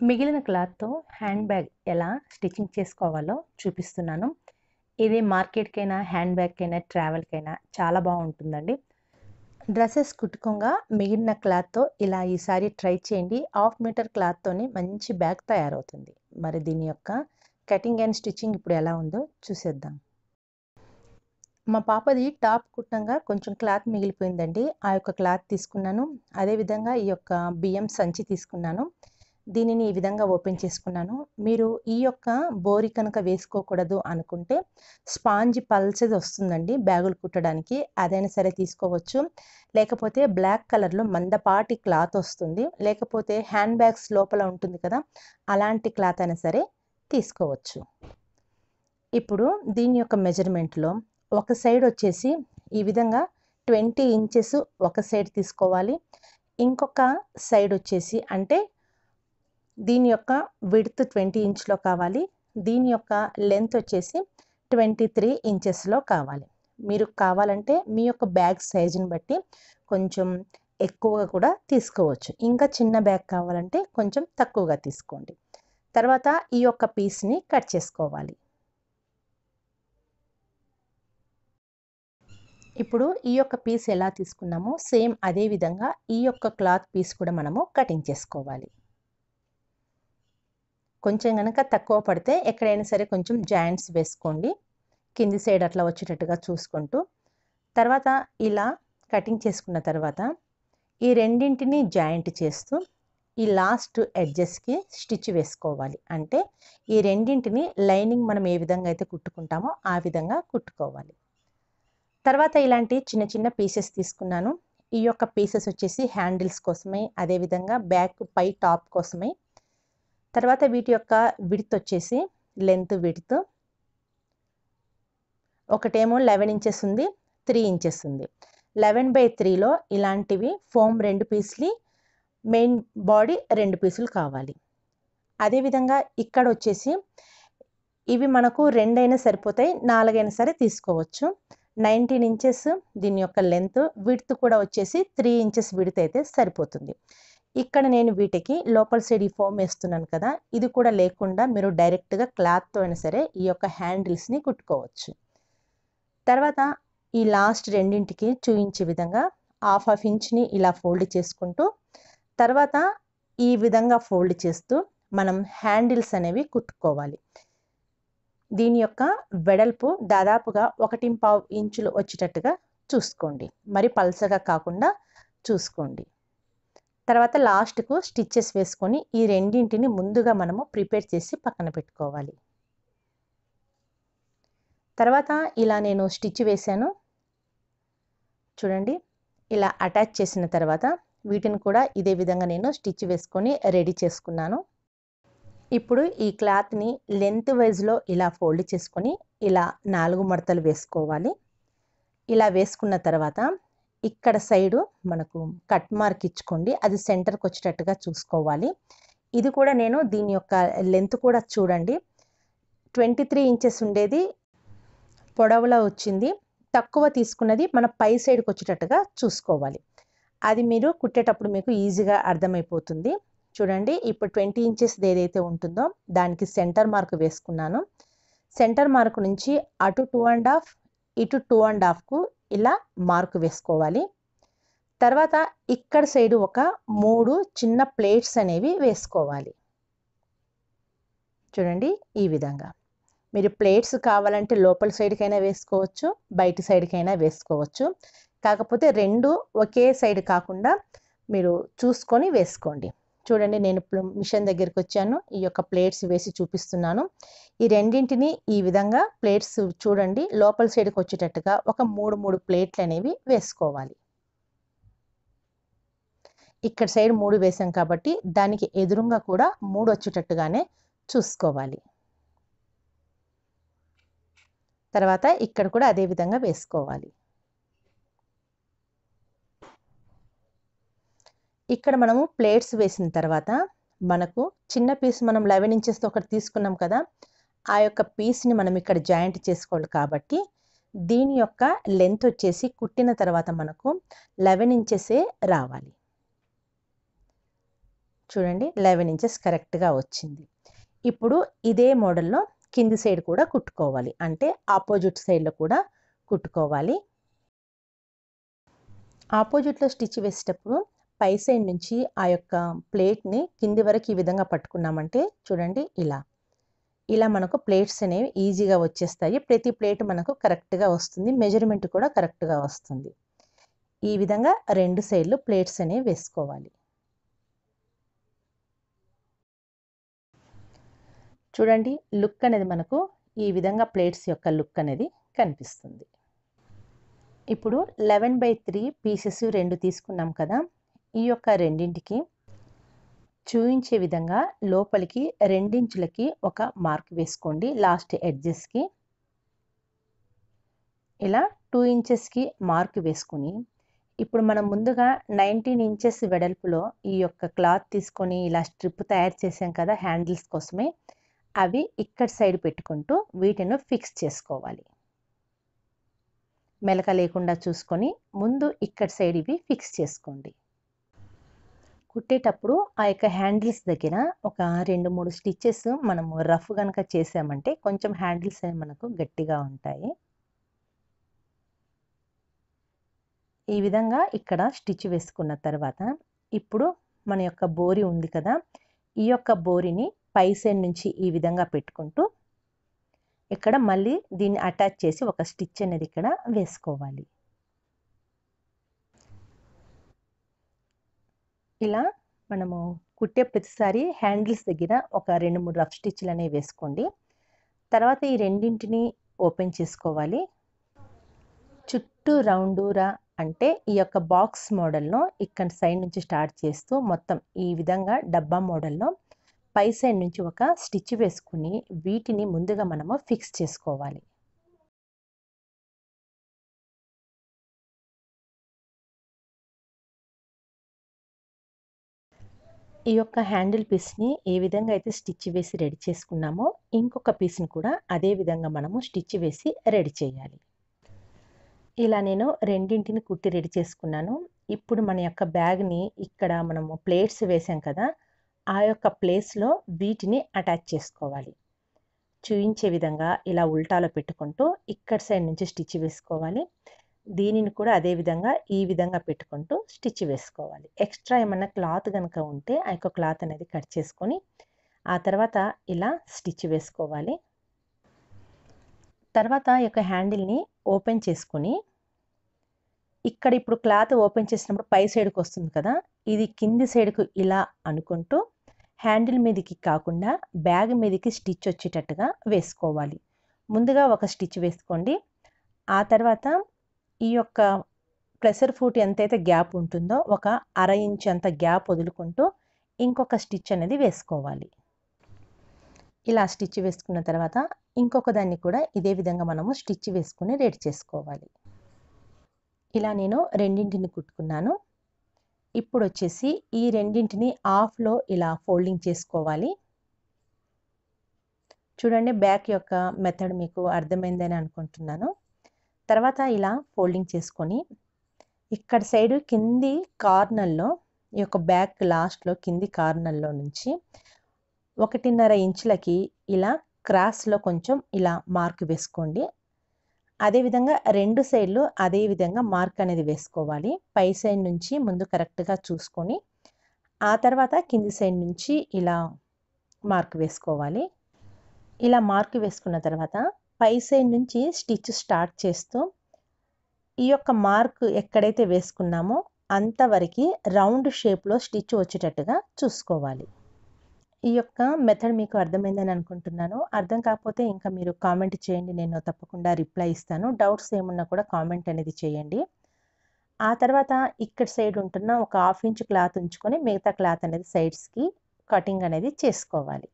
మిగిలిన క్లాత్‌తో hand bag ఎలా స్టిచ్చింగ్ చేసుకోవాలో చూపిస్తున్నాను. ఇది మార్కెట్‌కైనా, హ్యాండ్ బ్యాగ్‌కైనా, ట్రావెల్‌కైనా చాలా బాగుంటుందండి డ్రెస్సెస్ కుట్టుకోంగా మిగిలిన క్లాత్‌తో ఇలా ఈసారి ట్రై చేయండి. హాఫ్ మీటర్ క్లాత్తోనే మంచి బ్యాగ్ తయారవుతుంది. మరి దీని యొక్క కటింగ్ అండ్ స్టిచ్చింగ్ ఇప్పుడు ఎలా ఉందో చూసేద్దాం. మా పాపది టాప్ కుట్టంగా కొంచెం క్లాత్ మిగిలిపోయిందండి. ఆ యొక్క క్లాత్ తీసుకున్నాను. అదేవిధంగా ఈ యొక్క బియ్యం సంచి తీసుకున్నాను. దీనిని ఈ విధంగా ఓపెన్ చేసుకున్నాను. మీరు ఈ యొక్క బోరి కనుక వేసుకోకూడదు అనుకుంటే స్పాంజ్ పల్చది వస్తుందండి బ్యాగులు కుట్టడానికి. అదైనా సరే తీసుకోవచ్చు. లేకపోతే బ్లాక్ కలర్‌లో మందపాటి క్లాత్ వస్తుంది. లేకపోతే హ్యాండ్ బ్యాగ్స్ లోపల ఉంటుంది కదా! అలాంటి క్లాత్ అయినా సరే తీసుకోవచ్చు. ఇప్పుడు దీని యొక్క మెజర్‌మెంట్‌లో ఒక సైడ్ వచ్చేసి ఈ విధంగా 20 ఇంచెస్ ఒక సైడ్ తీసుకోవాలి. ఇంకొక సైడ్ వచ్చేసి అంటే దీని యొక్క విడ్త్ 20 ఇంచ్‌లో కావాలి. దీని యొక్క లెంత్ వచ్చేసి 23 ఇంచెస్‌లో కావాలి. మీరు కావాలంటే మీ యొక్క బ్యాగ్ సైజుని బట్టి కొంచెం ఎక్కువగా కూడా తీసుకోవచ్చు. ఇంకా చిన్న బ్యాగ్ కావాలంటే కొంచెం తక్కువగా తీసుకోండి. తర్వాత ఈ యొక్క పీస్‌ని కట్ చేసుకోవాలి. ఇప్పుడు ఈ యొక్క పీస్ ఎలా తీసుకున్నామో సేమ్ అదే విధంగా ఈ యొక్క క్లాత్ పీస్ కూడా మనము కటింగ్ చేసుకోవాలి. కొంచెం కనుక తక్కువ పడితే ఎక్కడైనా సరే కొంచెం జాయింట్స్ వేసుకోండి. కింది సైడ్ అట్లా వచ్చేటట్టుగా చూసుకుంటూ. తర్వాత ఇలా కటింగ్ చేసుకున్న తర్వాత ఈ రెండింటిని జాయింట్ చేస్తూ ఈ లాస్ట్ ఎడ్జెస్‌కి స్టిచ్ వేసుకోవాలి. అంటే ఈ రెండింటిని లైనింగ్ మనం ఏ విధంగా అయితే కుట్టుకుంటామో ఆ విధంగా కుట్టుకోవాలి. తర్వాత ఇలాంటి చిన్న చిన్న పీసెస్ తీసుకున్నాను. ఈ యొక్క పీసెస్ వచ్చేసి హ్యాండిల్స్ కోసమే, అదేవిధంగా బ్యాక్ పై టాప్ కోసమే. తర్వాత వీటి యొక్క విడిత్ వచ్చేసి లెంత్, విడ్త్ ఒకటేమో 11 ఇంచెస్ ఉంది. త్రీ ఇంచెస్ ఉంది. 11/3లో ఇలాంటివి ఫోమ్ రెండు పీసులు మెయిన్ బాడీ రెండు పీసులు కావాలి. అదేవిధంగా ఇక్కడ వచ్చేసి ఇవి మనకు రెండైనా సరిపోతాయి. నాలుగైనా సరే తీసుకోవచ్చు. 19 ఇంచెస్ దీని యొక్క లెంత్, విడ్త్ కూడా వచ్చేసి త్రీ ఇంచెస్ విడ్త్ అయితే సరిపోతుంది. ఇక్కడ నేను వీటికి లోపల సైడ్ ఈ ఫోమ్ వేస్తున్నాను కదా! ఇది కూడా లేకుండా మీరు డైరెక్ట్‌గా క్లాత్‌తో అయినా సరే ఈ యొక్క హ్యాండిల్స్‌ని కుట్టుకోవచ్చు. తర్వాత ఈ లాస్ట్ రెండింటికి చూయించే విధంగా హాఫ్ హాఫ్ ఇంచ్‌ని ఇలా ఫోల్డ్ చేసుకుంటూ తర్వాత ఈ విధంగా ఫోల్డ్ చేస్తూ మనం హ్యాండిల్స్ అనేవి కుట్టుకోవాలి. దీని యొక్క వెడల్పు దాదాపుగా 1.5 ఇంచులు వచ్చేటట్టుగా చూసుకోండి. మరి పలసగా కాకుండా చూసుకోండి. తర్వాత లాస్ట్‌కు స్టిచ్చెస్ వేసుకొని ఈ రెండింటిని ముందుగా మనము ప్రిపేర్ చేసి పక్కన పెట్టుకోవాలి. తర్వాత ఇలా నేను స్టిచ్ వేశాను. చూడండి. ఇలా అటాచ్ చేసిన తర్వాత వీటిని కూడా ఇదే విధంగా నేను స్టిచ్ వేసుకొని రెడీ చేసుకున్నాను. ఇప్పుడు ఈ క్లాత్‌ని లెంత్ వైస్‌లో ఇలా ఫోల్డ్ చేసుకొని ఇలా నాలుగు మడతలు వేసుకోవాలి. ఇలా వేసుకున్న తర్వాత ఇక్కడ సైడు మనకు కట్ మార్క్ ఇచ్చుకోండి. అది సెంటర్‌కి వచ్చేటట్టుగా చూసుకోవాలి. ఇది కూడా నేను దీని యొక్క లెంత్ కూడా చూడండి. 23 ఇంచెస్ ఉండేది పొడవులో వచ్చింది. తక్కువ తీసుకున్నది మన పై సైడ్‌కి వచ్చేటట్టుగా చూసుకోవాలి. అది మీరు కుట్టేటప్పుడు మీకు ఈజీగా అర్థమైపోతుంది. చూడండి ఇప్పుడు ట్వంటీ ఇంచెస్ ఏదైతే ఉంటుందో దానికి సెంటర్ మార్క్ వేసుకున్నాను. సెంటర్ మార్క్ నుంచి అటు టూ అండ్ హాఫ్ ఇటు టూ అండ్ హాఫ్కు ఇలా మార్క్ వేసుకోవాలి. తర్వాత ఇక్కడ సైడ్ ఒక మూడు చిన్న ప్లేట్స్ అనేవి వేసుకోవాలి. చూడండి ఈ విధంగా. మీరు ప్లేట్స్ కావాలంటే లోపల సైడ్‌కైనా వేసుకోవచ్చు. బయటి సైడ్‌కైనా వేసుకోవచ్చు. కాకపోతే రెండు ఒకే సైడ్ కాకుండా మీరు చూసుకొని వేసుకోండి. చూడండి నేను ఇప్పుడు మిషన్ దగ్గరికొచ్చాను. ఈ యొక్క ప్లేట్స్ వేసి చూపిస్తున్నాను. ఈ రెండింటిని ఈ విధంగా ప్లేట్స్ చూడండి లోపల సైడ్‌కి వచ్చేటట్టుగా ఒక 3, 3 ప్లేట్లు అనేవి వేసుకోవాలి. ఇక్కడ సైడ్ మూడు వేసాం కాబట్టి దానికి ఎదురుంగా కూడా మూడు వచ్చేటట్టుగానే చూసుకోవాలి. తర్వాత ఇక్కడ కూడా అదే విధంగా వేసుకోవాలి. ఇక్కడ మనము ప్లేట్స్ వేసిన తర్వాత మనకు చిన్న పీస్ మనం లెవెన్ ఇంచెస్తో ఒకటి తీసుకున్నాం కదా! ఆ యొక్క పీస్‌ని మనం ఇక్కడ జాయింట్ చేసుకోవాలి కాబట్టి దీని యొక్క లెంత్ వచ్చేసి కుట్టిన తర్వాత మనకు 11 ఇంచెసే రావాలి. చూడండి లెవెన్ ఇంచెస్ కరెక్ట్గా వచ్చింది ఇప్పుడు ఇదే మోడల్లో కింది సైడ్ కూడా కుట్టుకోవాలి అంటే ఆపోజిట్ సైడ్లో కూడా కుట్టుకోవాలి ఆపోజిట్లో స్టిచ్ వేసేటప్పుడు పై సైడ్ నుంచి ఆ యొక్క ప్లేట్ని కింది వరకు ఈ విధంగా పట్టుకున్నామంటే చూడండి ఇలా. ఇలా మనకు ప్లేట్స్ అనేవి ఈజీగా వచ్చేస్తాయి. ప్రతి ప్లేట్ మనకు కరెక్ట్గా వస్తుంది. మెజర్మెంట్ కూడా కరెక్ట్గా వస్తుంది. ఈ విధంగా రెండు సైడ్లు ప్లేట్స్ అనేవి వేసుకోవాలి. చూడండి లుక్ అనేది మనకు ఈ విధంగా ప్లేట్స్ యొక్క లుక్ అనేది కనిపిస్తుంది. ఇప్పుడు లెవెన్ బై త్రీ పీసెస్ రెండు తీసుకున్నాం కదా. ఈ యొక్క రెండింటికి చూయించే విధంగా లోపలికి రెండించులకి ఒక మార్క్ వేసుకోండి. లాస్ట్ ఎడ్జెస్కి ఇలా టూ ఇంచెస్కి మార్క్ వేసుకుని ఇప్పుడు మనం ముందుగా నైన్టీన్ ఇంచెస్ వెడల్పులో ఈ యొక్క క్లాత్ తీసుకొని ఇలా స్ట్రిప్ తయారు చేసాం కదా హ్యాండిల్స్ కోసమే అవి ఇక్కడ సైడ్ పెట్టుకుంటూ వీటిని ఫిక్స్ చేసుకోవాలి. మెలక లేకుండా చూసుకొని ముందు ఇక్కడ సైడ్ ఇవి ఫిక్స్ చేసుకోండి. కుట్టేటప్పుడు ఆ యొక్క హ్యాండిల్స్ దగ్గర ఒక రెండు మూడు స్టిచ్చెస్ మనము రఫ్ కనుక చేసామంటే కొంచెం హ్యాండిల్స్ అనేవి మనకు గట్టిగా ఉంటాయి. ఈ విధంగా ఇక్కడ స్టిచ్ వేసుకున్న తర్వాత ఇప్పుడు మన యొక్క బోరి ఉంది కదా ఈ యొక్క బోరిని పై సైడ్ నుంచి ఈ విధంగా పెట్టుకుంటూ ఇక్కడ మళ్ళీ దీన్ని అటాచ్ చేసి ఒక స్టిచ్ అనేది ఇక్కడ వేసుకోవాలి. ఇలా మనము కుట్టే ప్రతిసారి హ్యాండిల్స్ దగ్గర ఒక రెండు మూడు రఫ్ స్టిచ్లు అనేవి వేసుకోండి. తర్వాత ఈ రెండింటిని ఓపెన్ చేసుకోవాలి. చుట్టూ రౌండూరా అంటే ఈ యొక్క బాక్స్ మోడల్లో ఇక్కడ సైడ్ నుంచి స్టార్ట్ చేస్తూ మొత్తం ఈ విధంగా డబ్బా మోడల్లో పై సైడ్ నుంచి ఒక స్టిచ్ వేసుకుని వీటిని ముందుగా మనము ఫిక్స్ చేసుకోవాలి. ఈ యొక్క హ్యాండిల్ పీస్ని ఏ విధంగా అయితే స్టిచ్ వేసి రెడీ చేసుకున్నామో ఇంకొక పీస్ని కూడా అదే విధంగా మనము స్టిచ్ వేసి రెడీ చేయాలి. ఇలా నేను రెండింటిని కుట్టి రెడీ చేసుకున్నాను. ఇప్పుడు మన యొక్క బ్యాగ్ని ఇక్కడ మనము ప్లేట్స్ వేసాం కదా ఆ యొక్క ప్లేస్లో వీటిని అటాచ్ చేసుకోవాలి. చూయించే విధంగా ఇలా ఉల్టాలో పెట్టుకుంటూ ఇక్కడ సైడ్ నుంచి స్టిచ్ వేసుకోవాలి. దీనిని కూడా అదే విధంగా ఈ విధంగా పెట్టుకుంటూ స్టిచ్ వేసుకోవాలి. ఎక్స్ట్రా ఏమన్నా క్లాత్ కనుక ఉంటే ఆ యొక్క క్లాత్ అనేది కట్ చేసుకొని ఆ తర్వాత ఇలా స్టిచ్ వేసుకోవాలి. తర్వాత ఈ యొక్క హ్యాండిల్ని ఓపెన్ చేసుకొని ఇక్కడ ఇప్పుడు క్లాత్ ఓపెన్ చేసినప్పుడు పై సైడ్కి వస్తుంది కదా ఇది కింది సైడ్కు ఇలా అనుకుంటూ హ్యాండిల్ మీదకి కాకుండా బ్యాగ్ మీదకి స్టిచ్ వచ్చేటట్టుగా వేసుకోవాలి. ముందుగా ఒక స్టిచ్ వేసుకోండి. ఆ తర్వాత ఈ యొక్క ప్రెషర్ ఫూట్ ఎంతైతే గ్యాప్ ఉంటుందో ఒక అర ఇంచ్ అంత గ్యాప్ వదులుకుంటూ ఇంకొక స్టిచ్ అనేది వేసుకోవాలి. ఇలా స్టిచ్ వేసుకున్న తర్వాత ఇంకొక దాన్ని కూడా ఇదే విధంగా మనము స్టిచ్ వేసుకుని రెడీ చేసుకోవాలి. ఇలా నేను రెండింటిని కుట్టుకున్నాను. ఇప్పుడు వచ్చేసి ఈ రెండింటిని ఆఫ్లో ఇలా ఫోల్డింగ్ చేసుకోవాలి. చూడండి బ్యాక్ యొక్క మెథడ్ మీకు అర్థమైందని అనుకుంటున్నాను. తర్వాత ఇలా ఫోల్డింగ్ చేసుకొని ఇక్కడ సైడ్ కింది కార్నర్లో ఈ యొక్క బ్యాక్ లాస్ట్లో కింది కార్నర్లో నుంచి ఒకటిన్నర ఇంచులకి ఇలా క్రాస్లో కొంచెం ఇలా మార్క్ వేసుకోండి. అదేవిధంగా రెండు సైడ్లు అదే విధంగా మార్క్ అనేది వేసుకోవాలి. పై సైడ్ నుంచి ముందు కరెక్ట్గా చూసుకొని ఆ తర్వాత కింది సైడ్ నుంచి ఇలా మార్క్ వేసుకోవాలి. ఇలా మార్క్ వేసుకున్న తర్వాత పై సైడ్ నుంచి స్టిచ్ స్టార్ట్ చేస్తూ ఈ యొక్క మార్క్ ఎక్కడైతే వేసుకున్నామో అంతవరకు రౌండ్ షేప్లో స్టిచ్ వచ్చేటట్టుగా చూసుకోవాలి. ఈ యొక్క మెథడ్ మీకు అర్థమైందని అనుకుంటున్నాను. అర్థం కాకపోతే ఇంకా మీరు కామెంట్ చేయండి. నేను తప్పకుండా రిప్లై ఇస్తాను. డౌట్స్ ఏమున్నా కూడా కామెంట్ అనేది చేయండి. ఆ తర్వాత ఇక్కడ సైడ్ ఉంటున్న ఒక హాఫ్ ఇంచ్ క్లాత్ ఉంచుకొని మిగతా క్లాత్ అనేది సైడ్స్కి కటింగ్ అనేది చేసుకోవాలి.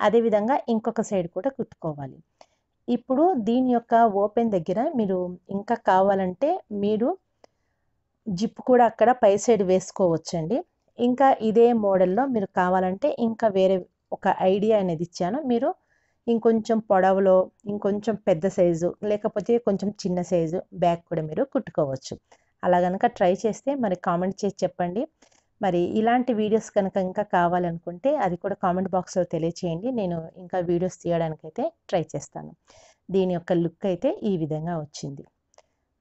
అదేవిధంగా ఇంకొక సైడ్ కూడా కుట్టుకోవాలి. ఇప్పుడు దీని యొక్క ఓపెన్ దగ్గర మీరు ఇంకా కావాలంటే మీరు జిప్ కూడా అక్కడ పై సైడ్ వేసుకోవచ్చండి. ఇంకా ఇదే మోడల్లో మీరు కావాలంటే ఇంకా వేరే ఒక ఐడియా అనేది ఇచ్చాను. మీరు ఇంకొంచెం పొడవులో ఇంకొంచెం పెద్ద సైజు లేకపోతే కొంచెం చిన్న సైజు బ్యాగ్ కూడా మీరు కుట్టుకోవచ్చు. అలా కనుక ట్రై చేస్తే మరి కామెంట్ చేసి చెప్పండి. మరి ఇలాంటి వీడియోస్ కనుక ఇంకా కావాలనుకుంటే అది కూడా కామెంట్ బాక్స్లో తెలియచేయండి. నేను ఇంకా వీడియోస్ తీయడానికైతే ట్రై చేస్తాను. దీని యొక్క లుక్ అయితే ఈ విధంగా వచ్చింది.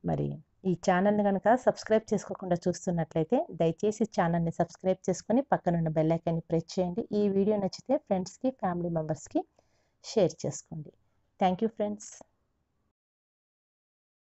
మరి ఈ ఛానల్ని కనుక సబ్స్క్రైబ్ చేసుకోకుండా చూస్తున్నట్లయితే దయచేసి ఛానల్ని సబ్స్క్రైబ్ చేసుకొని పక్కనున్న బెల్లైకాన్ని ప్రెస్ చేయండి. ఈ వీడియో నచ్చితే ఫ్రెండ్స్కి ఫ్యామిలీ మెంబర్స్కి షేర్ చేసుకోండి. Thank you friends.